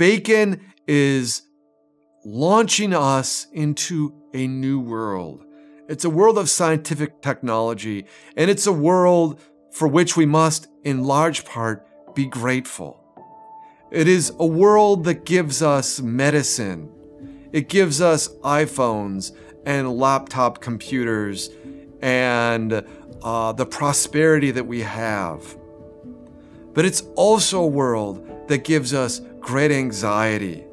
Bacon is launching us into a new world. It's a world of scientific technology, and it's a world for which we must, in large part, be grateful. It is a world that gives us medicine. It gives us iPhones and laptop computers and uh, the prosperity that we have. But it's also a world that gives us great anxiety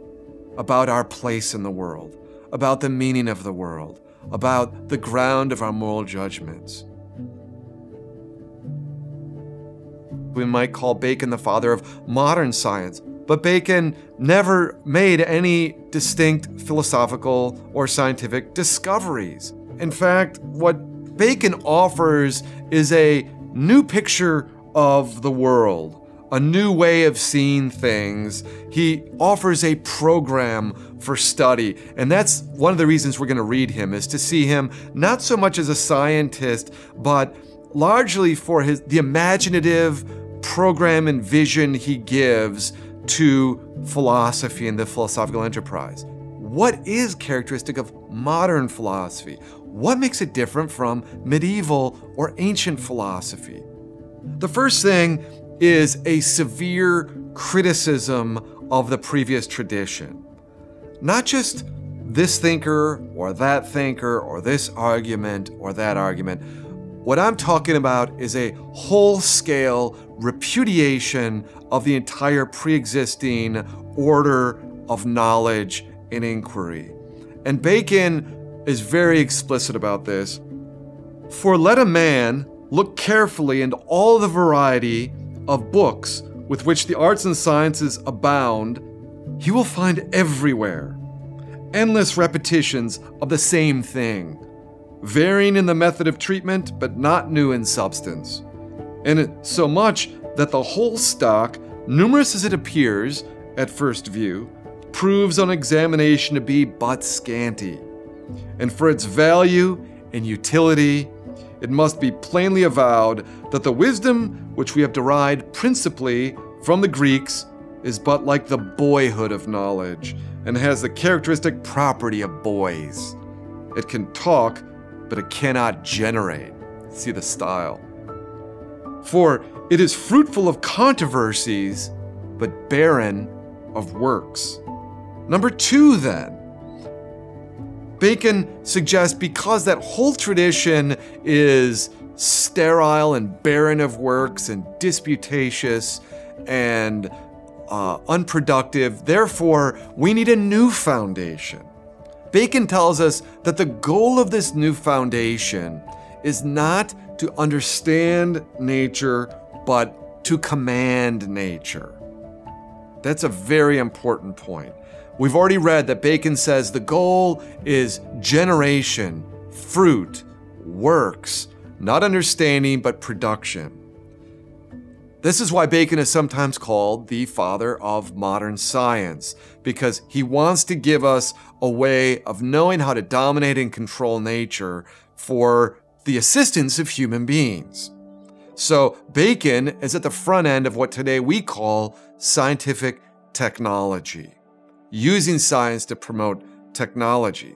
about our place in the world, about the meaning of the world, about the ground of our moral judgments. We might call Bacon the father of modern science, but Bacon never made any distinct philosophical or scientific discoveries. In fact, what Bacon offers is a new picture of the world, a new way of seeing things. He offers a program for study, and that's one of the reasons we're going to read him is to see him not so much as a scientist, but largely for his the imaginative program and vision he gives to philosophy and the philosophical enterprise. What is characteristic of modern philosophy? What makes it different from medieval or ancient philosophy? The first thing is a severe criticism of the previous tradition. Not just this thinker or that thinker or this argument or that argument. What I'm talking about is a whole scale repudiation of the entire pre existing order of knowledge and inquiry. And Bacon is very explicit about this. For let a man look carefully into all the variety of books with which the arts and sciences abound, he will find everywhere endless repetitions of the same thing, varying in the method of treatment but not new in substance. And so much that the whole stock, numerous as it appears at first view, proves on examination to be but scanty. And for its value and utility, it must be plainly avowed that the wisdom which we have derived principally from the Greeks is but like the boyhood of knowledge and has the characteristic property of boys. It can talk, but it cannot generate. See the style. For it is fruitful of controversies, but barren of works. Number two, then, Bacon suggests because that whole tradition is sterile and barren of works and disputatious and uh, unproductive, therefore, we need a new foundation. Bacon tells us that the goal of this new foundation is not to understand nature, but to command nature. That's a very important point. We've already read that Bacon says the goal is generation, fruit, works, not understanding, but production. This is why Bacon is sometimes called the father of modern science, because he wants to give us a way of knowing how to dominate and control nature for the assistance of human beings. So, Bacon is at the front end of what today we call scientific technology using science to promote technology.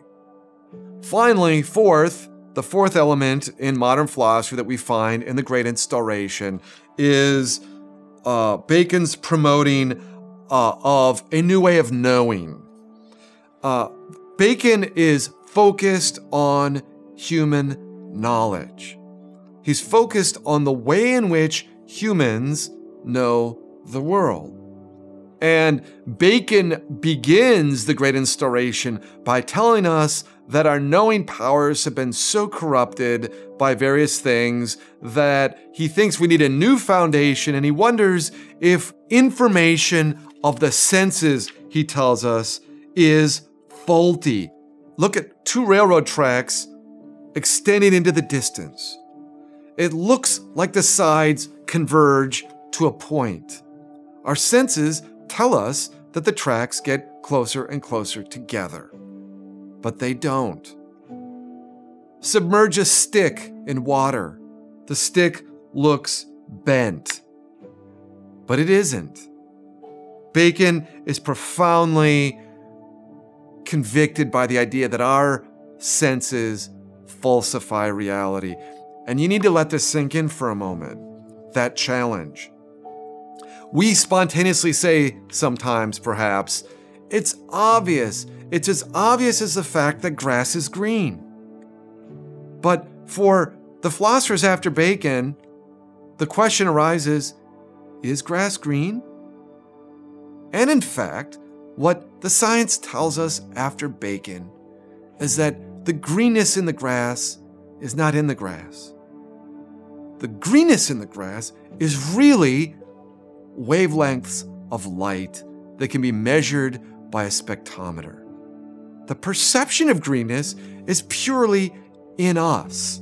Finally, fourth, the fourth element in modern philosophy that we find in the Great Instauration is uh, Bacon's promoting uh, of a new way of knowing. Uh, Bacon is focused on human knowledge. He's focused on the way in which humans know the world. And Bacon begins the Great Instauration by telling us that our knowing powers have been so corrupted by various things that he thinks we need a new foundation and he wonders if information of the senses, he tells us, is faulty. Look at two railroad tracks extending into the distance. It looks like the sides converge to a point. Our senses tell us that the tracks get closer and closer together. But they don't. Submerge a stick in water. The stick looks bent. But it isn't. Bacon is profoundly convicted by the idea that our senses falsify reality. And you need to let this sink in for a moment that challenge. We spontaneously say sometimes, perhaps, it's obvious. It's as obvious as the fact that grass is green. But for the philosophers after Bacon, the question arises is grass green? And in fact, what the science tells us after Bacon is that the greenness in the grass is not in the grass. The greenness in the grass is really wavelengths of light that can be measured by a spectrometer. The perception of greenness is purely in us,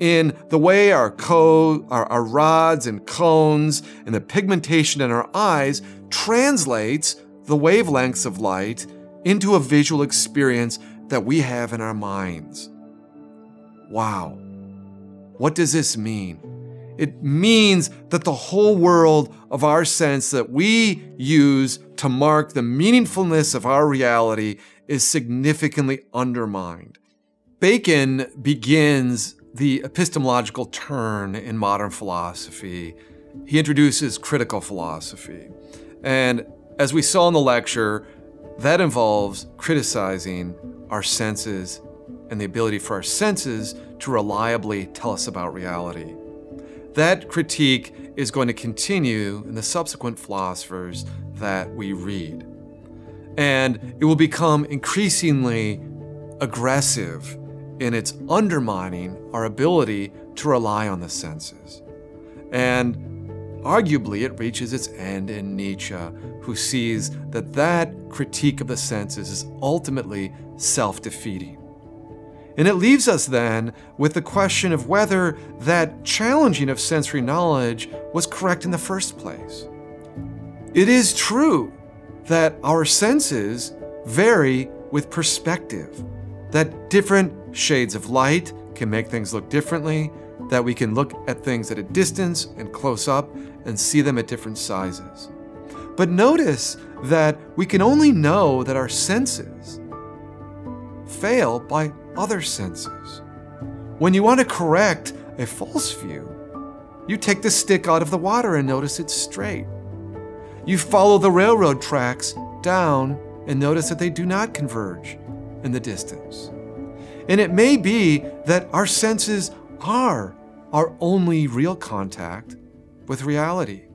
in the way our, co- our, our rods and cones and the pigmentation in our eyes translates the wavelengths of light into a visual experience that we have in our minds. Wow. What does this mean? It means that the whole world of our sense that we use to mark the meaningfulness of our reality is significantly undermined. Bacon begins the epistemological turn in modern philosophy. He introduces critical philosophy. And as we saw in the lecture, that involves criticizing our senses and the ability for our senses to reliably tell us about reality. That critique is going to continue in the subsequent philosophers that we read. And it will become increasingly aggressive in its undermining our ability to rely on the senses. And arguably, it reaches its end in Nietzsche, who sees that that critique of the senses is ultimately self defeating. And it leaves us then with the question of whether that challenging of sensory knowledge was correct in the first place. It is true that our senses vary with perspective, that different shades of light can make things look differently, that we can look at things at a distance and close up and see them at different sizes. But notice that we can only know that our senses fail by other senses. When you want to correct a false view, you take the stick out of the water and notice it's straight. You follow the railroad tracks down and notice that they do not converge in the distance. And it may be that our senses are our only real contact with reality.